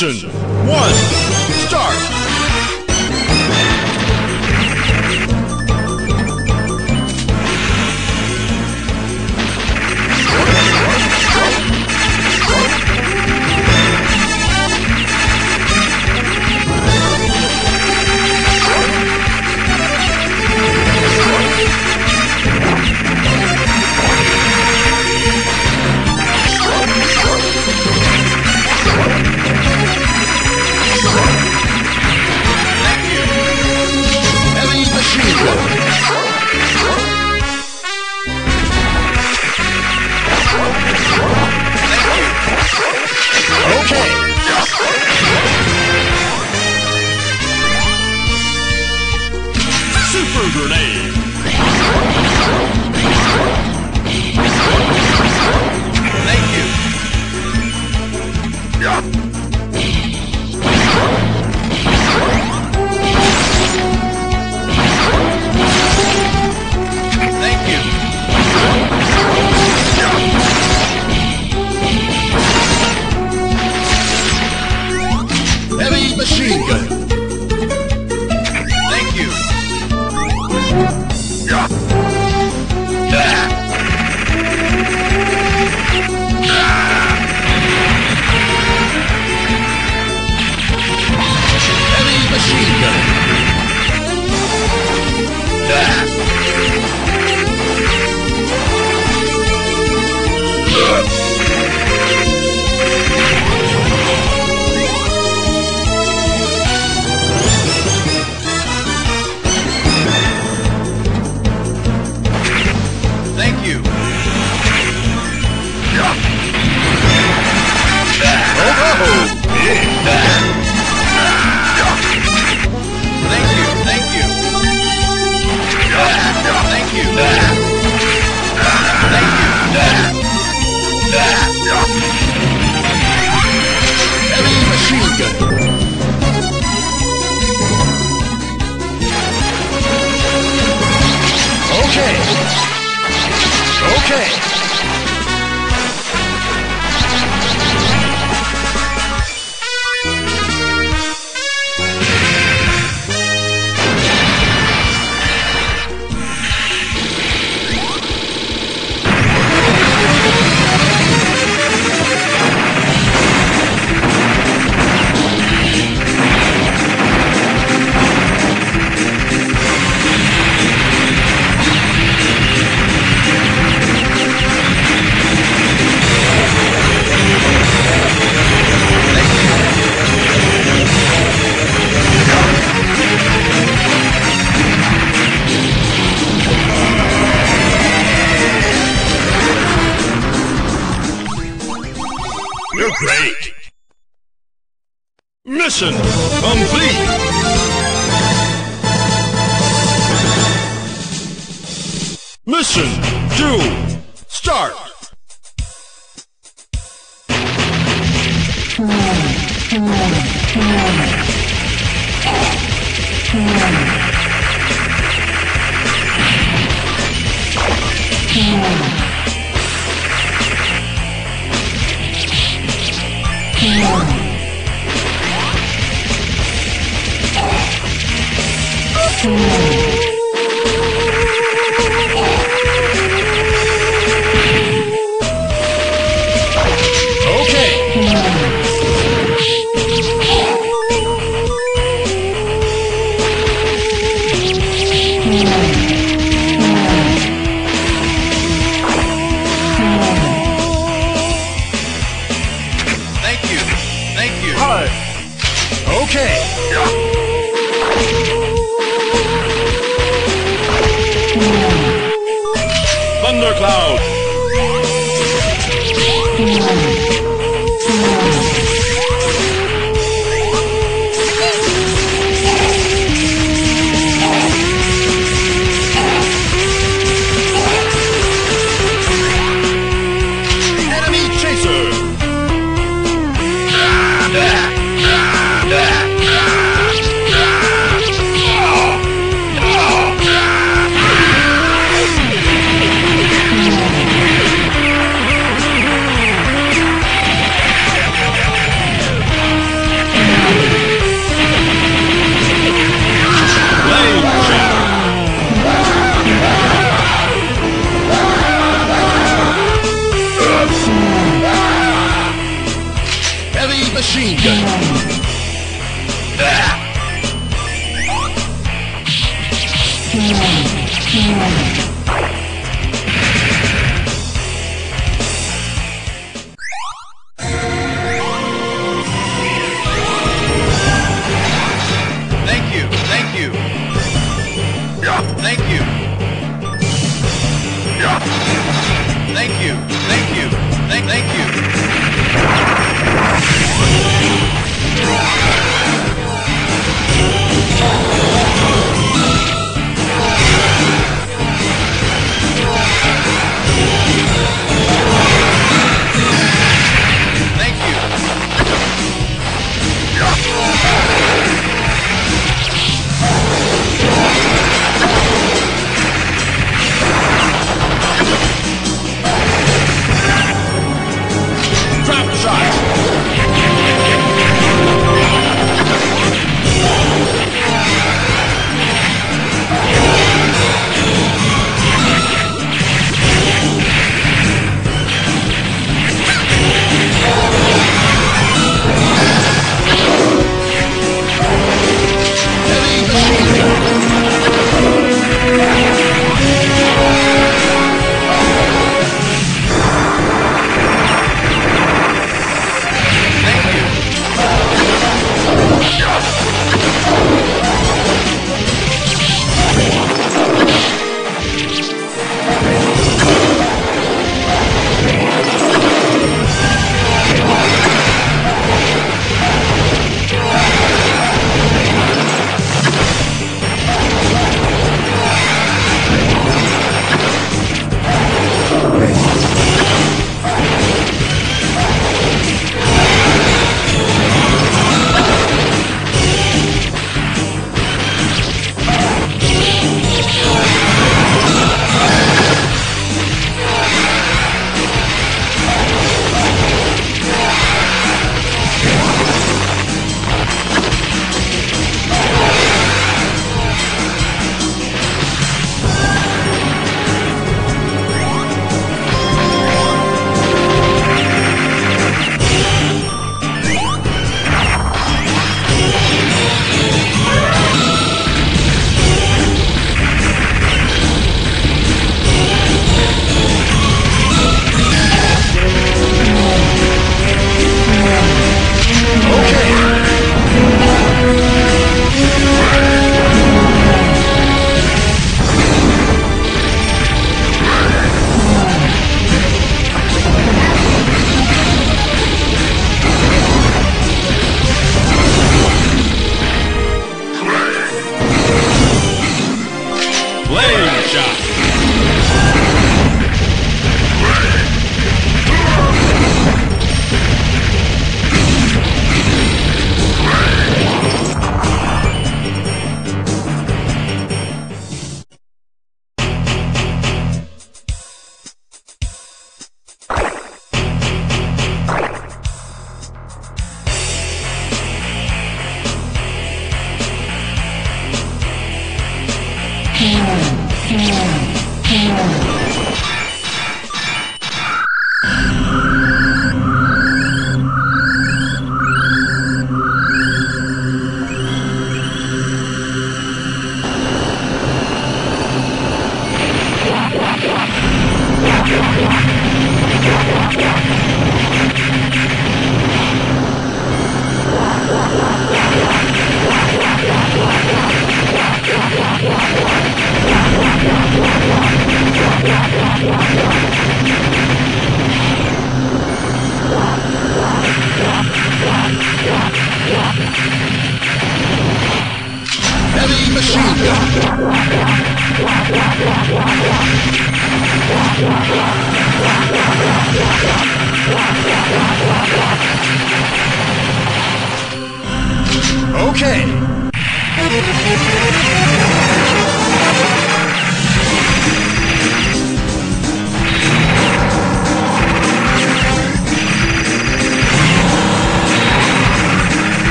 Mission 1.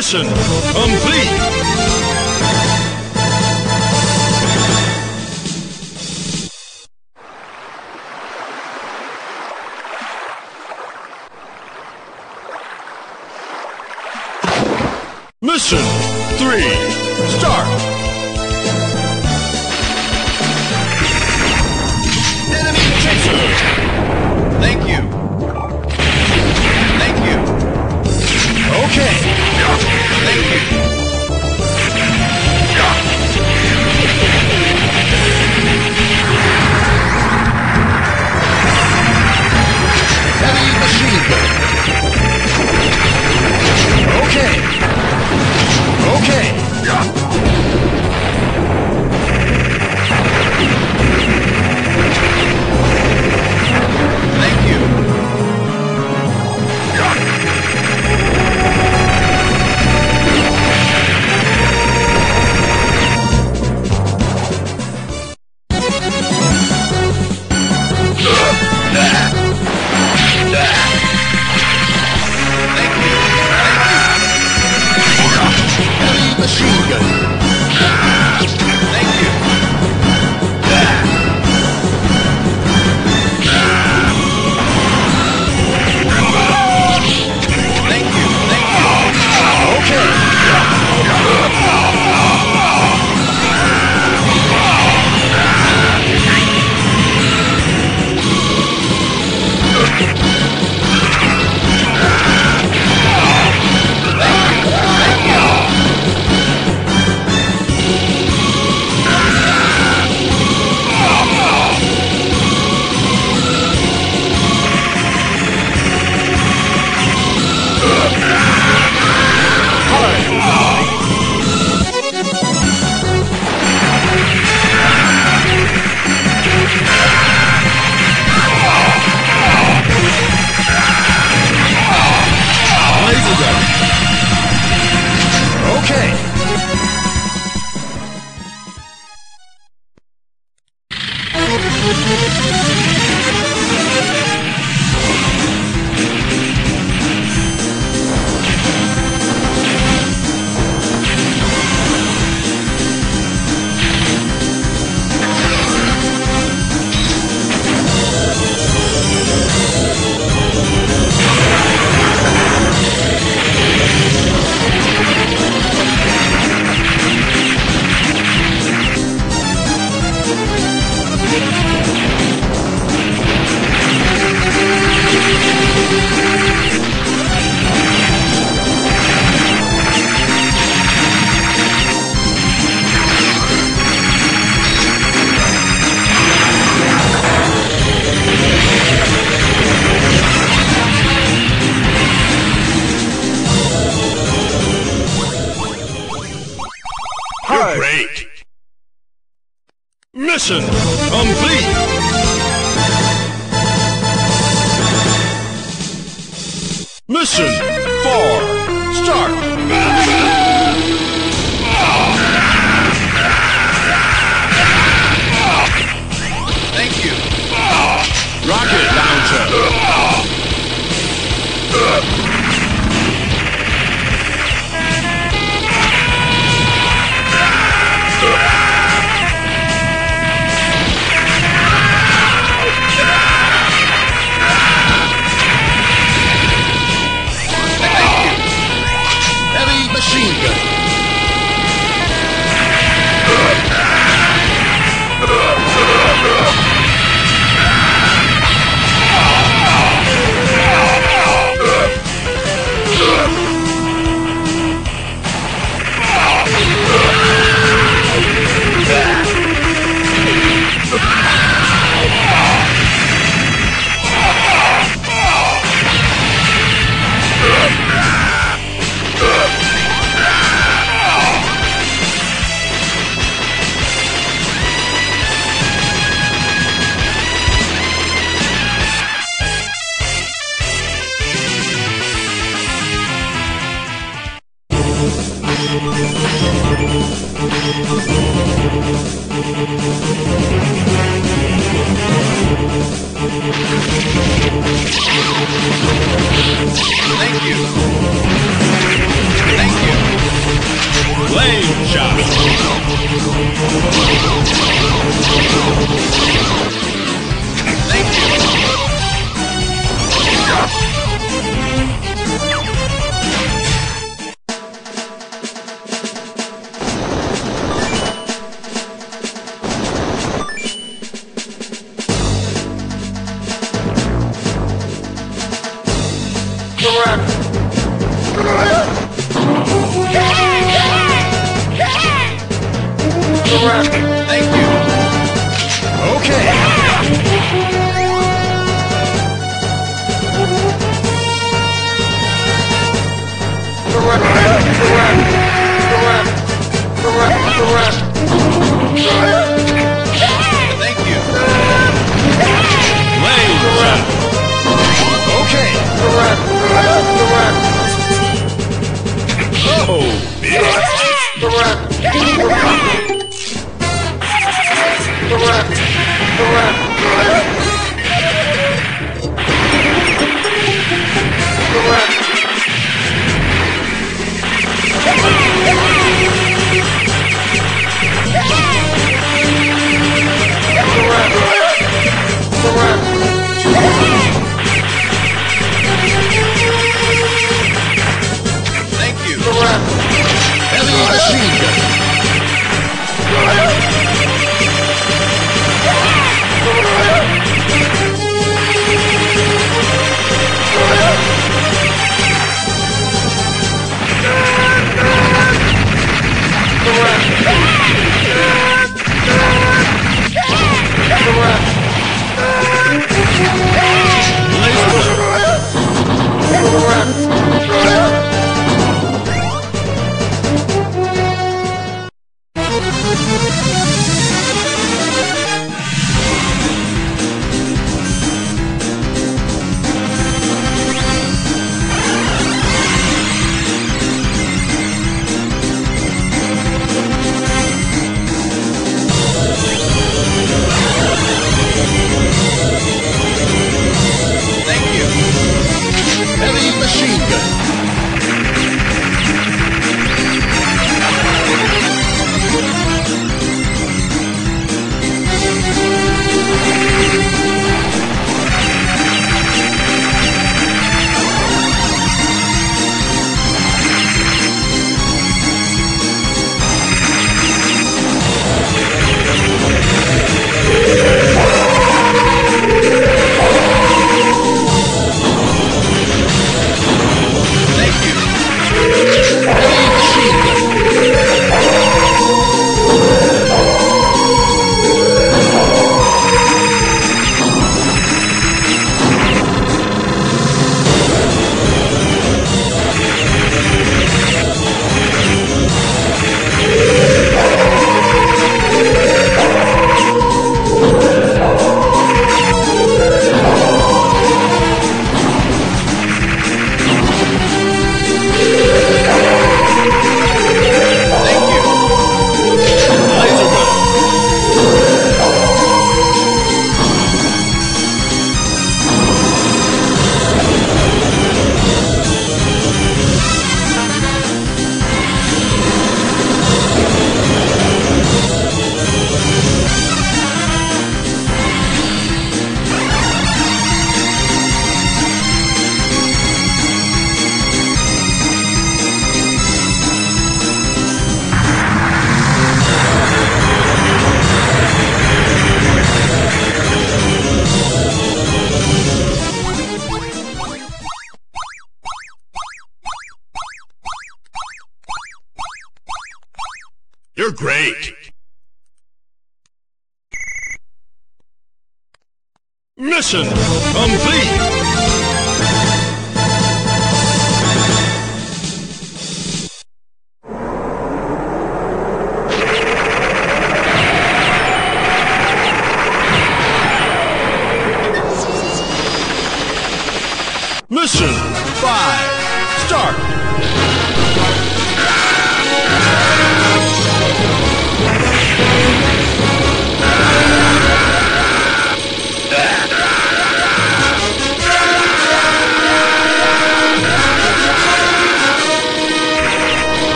Mission complete. Thank you.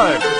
Hard.